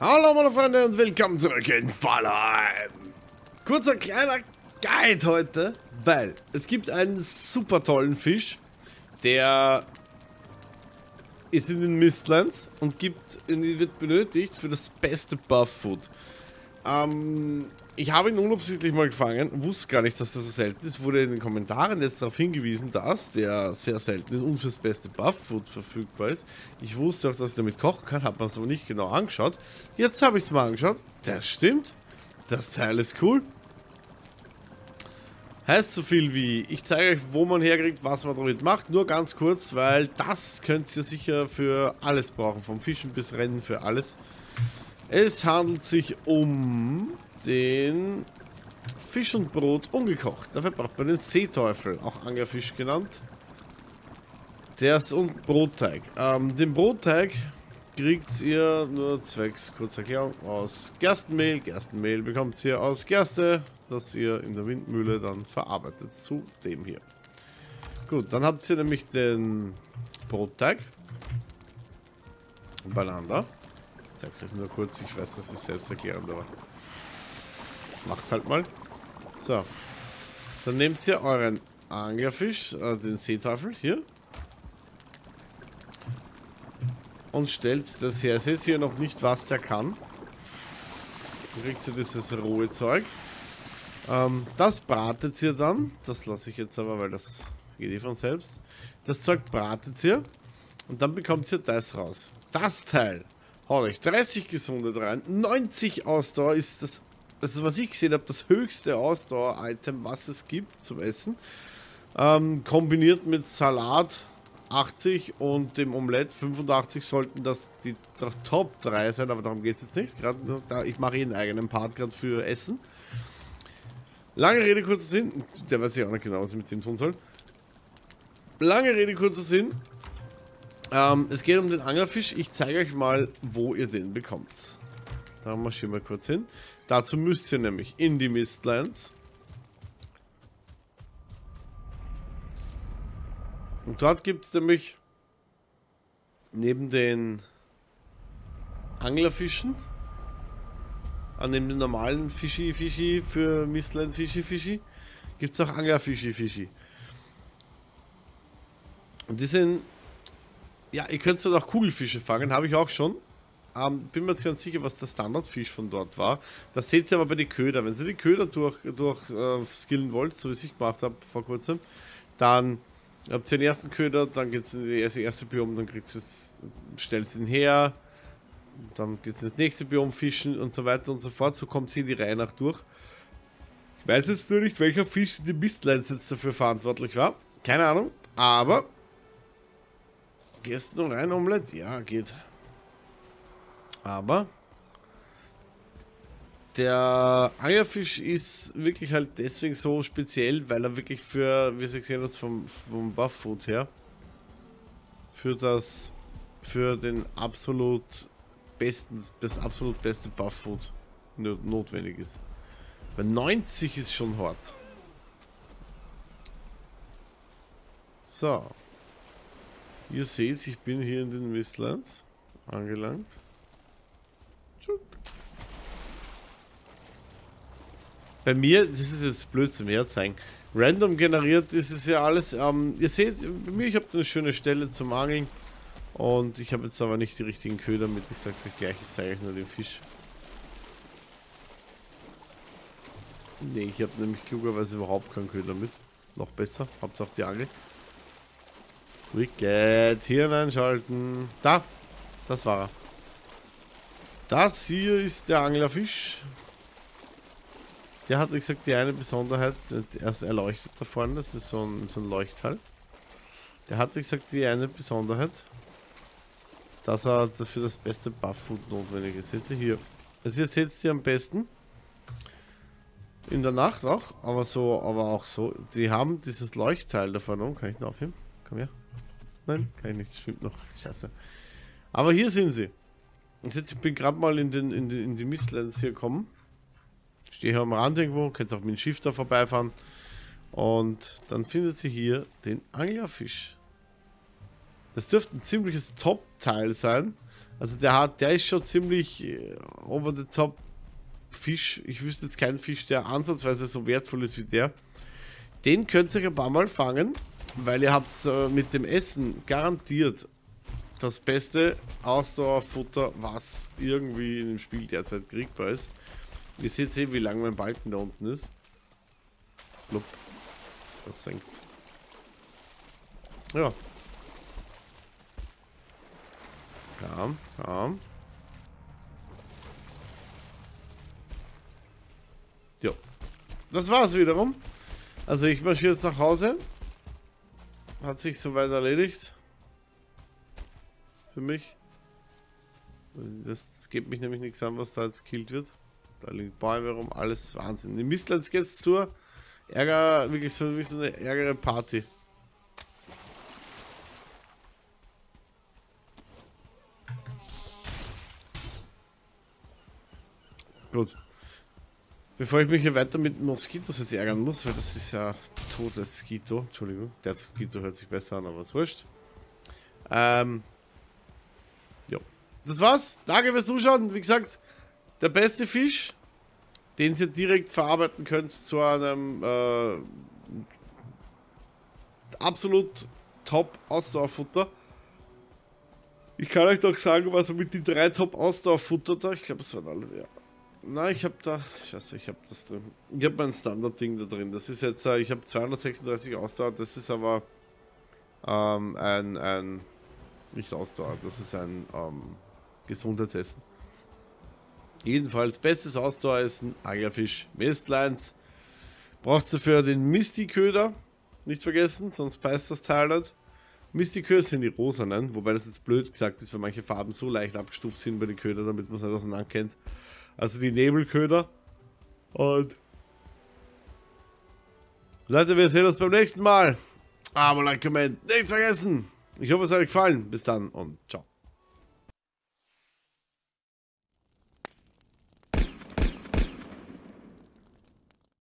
Hallo meine Freunde und willkommen zurück in Valheim. Kurzer kleiner Guide heute, weil es gibt einen super tollen Fisch, der ist in den Mistlands und gibt, wird benötigt für das beste Buff Food. Ähm, ich habe ihn unabsichtlich mal gefangen, wusste gar nicht, dass das so selten ist, wurde in den Kommentaren jetzt darauf hingewiesen, dass der sehr selten ist und fürs beste Buff-Food verfügbar ist. Ich wusste auch, dass ich damit kochen kann, habe mir es aber nicht genau angeschaut. Jetzt habe ich es mal angeschaut, das stimmt, das Teil ist cool. Heißt so viel wie, ich zeige euch, wo man herkriegt, was man damit macht, nur ganz kurz, weil das könnt ihr sicher für alles brauchen, vom Fischen bis Rennen, für alles. Es handelt sich um den Fisch und Brot ungekocht. Dafür braucht man den Seeteufel, auch Angerfisch genannt. Der ist und Brotteig. Ähm, den Brotteig kriegt ihr nur zwecks kurzer Erklärung aus Gerstenmehl. Gerstenmehl bekommt ihr aus Gerste, das ihr in der Windmühle dann verarbeitet zu dem hier. Gut, dann habt ihr nämlich den Brotteig beieinander. Ich zeig's euch nur kurz, ich weiß, das ist selbsterklärend, aber mach's halt mal. So. Dann nehmt ihr euren Anglerfisch, äh, den Seeteufel, hier. Und stellt das her. Seht hier noch nicht, was der kann. Dann kriegt ihr dieses rohe Zeug. Ähm, das bratet ihr dann. Das lasse ich jetzt aber, weil das geht eh von selbst. Das Zeug bratet ihr. Und dann bekommt ihr das raus. Das Teil haut euch 30 Gesunde rein. 90 Ausdauer ist das also was ich gesehen habe, das höchste Ausdauer-Item, was es gibt zum Essen. Ähm, kombiniert mit Salat 80 und dem Omelette 85 sollten das die Top 3 sein, aber darum geht es jetzt nicht. Gerade da, ich mache einen eigenen Part gerade für Essen. Lange Rede, kurzer Sinn. Der weiß ja auch nicht genau, was ich mit dem tun soll. Lange Rede, kurzer Sinn. Ähm, es geht um den Angelfisch. Ich zeige euch mal, wo ihr den bekommt. Da marschieren wir kurz hin. Dazu müsst ihr nämlich in die Mistlands. Und dort gibt es nämlich neben den Anglerfischen, an dem normalen Fischi Fischi für Mistland Fischi Fischi, gibt es auch Anglerfischi Fischi. Und die sind, ja, ihr könnt dort auch Kugelfische fangen, habe ich auch schon. Ähm, bin mir jetzt ganz sicher, was der Standardfisch von dort war. Das seht ihr aber bei den Köder. Wenn ihr die Köder durch, durch äh, skillen wollt, so wie ich gemacht habe vor kurzem, dann habt ihr den ersten Köder, dann geht es in die erste, erste Biom, dann kriegt es, stellt ihn her, dann geht es ins nächste Biom fischen und so weiter und so fort. So kommt sie in die Reihe nach durch. Ich weiß jetzt nur nicht, welcher Fisch den Mistlines jetzt dafür verantwortlich war. Keine Ahnung, aber Gehst du noch rein, Omelette? Ja, geht. Aber der Angelfisch ist wirklich halt deswegen so speziell, weil er wirklich für, wie Sie gesehen haben, vom, vom Buff-Food her, für das, für den absolut besten, das absolut beste Buff-Food notwendig ist. Weil 90 ist schon hart. So. Ihr seht, ich bin hier in den Mistlands angelangt. Bei mir, das ist jetzt blöd zum Herzeigen, random generiert ist es ja alles. Ähm, ihr seht, bei mir, ich habe eine schöne Stelle zum Angeln. Und ich habe jetzt aber nicht die richtigen Köder mit. Ich sag's euch gleich, ich zeige euch nur den Fisch. Ne, ich habe nämlich klugerweise überhaupt keinen Köder mit. Noch besser, Hauptsache die Angel. Wicked, Hirn einschalten. Da, das war er. Das hier ist der Anglerfisch. Der hat, wie gesagt, die eine Besonderheit, er ist erleuchtet da vorne, das ist so ein, so ein Leuchthall. Der hat, wie gesagt, die eine Besonderheit, dass er dafür das beste Buff-Food notwendig ist. Ihr hier. Also ihr seht ihr am besten. In der Nacht auch, aber so, aber auch so. Die haben dieses Leuchtteil da vorne. Kann ich ihn aufheben? Komm her. Nein, kann ich nicht. Schwimmt noch. Scheiße. Aber hier sind sie. Ich bin gerade mal in, den, in, die, in die Mistlands hier gekommen. Stehe hier am Rand irgendwo, könnt auch mit dem Schiff da vorbeifahren. Und dann findet sie hier den Anglerfisch. Das dürfte ein ziemliches Top-Teil sein. Also der hat, der ist schon ziemlich äh, over the top Fisch. Ich wüsste jetzt keinen Fisch, der ansatzweise so wertvoll ist wie der. Den könnt ihr ein paar Mal fangen, weil ihr habt äh, mit dem Essen garantiert das beste Ausdauerfutter, was irgendwie in dem Spiel derzeit kriegbar ist. Ihr seht eh, wie lang mein Balken da unten ist. Blub. Versenkt. Ja. Kam, kam. Ja. Das war's wiederum. Also ich marschiere jetzt nach Hause. Hat sich soweit erledigt. Für mich. Das geht mich nämlich nichts an, was da jetzt killt wird. Da liegen Bäume rum, alles Wahnsinn. Die Mistlands geht's zur Ärger, wirklich so, wirklich so eine ärgere Party. Gut. Bevor ich mich hier weiter mit Moskitos jetzt ärgern muss, weil das ist ja totes Skito. Entschuldigung, der Skito hört sich besser an, aber ist wurscht. Ähm. Jo. Das war's. Danke fürs Zuschauen. Wie gesagt, der beste Fisch, den ihr direkt verarbeiten könnt zu einem äh, absolut top Ausdauerfutter. Ich kann euch doch sagen, was mit die drei Top Ausdauerfutter da, ich glaube, es waren alle, ja. Nein, ich habe da, scheiße, ich habe das drin. Ich habe mein Standard-Ding da drin. Das ist jetzt, äh, ich habe 236 Ausdauer, das ist aber ähm, ein, ein, nicht Ausdauer, das ist ein ähm, Gesundheitsessen. Jedenfalls, bestes Ausdaueressen, Anglerfisch, Mestlines. Braucht dafür den Misty-Köder, nicht vergessen, sonst beißt das Teil nicht. Misty-Köder sind die rosanen, wobei das jetzt blöd gesagt ist, weil manche Farben so leicht abgestuft sind bei den Ködern, damit man es nicht auseinander kennt. Also die Nebelköder. Und Leute, wir sehen uns beim nächsten Mal. Aber like, Comment, nichts vergessen. Ich hoffe, es hat euch gefallen. Bis dann und ciao.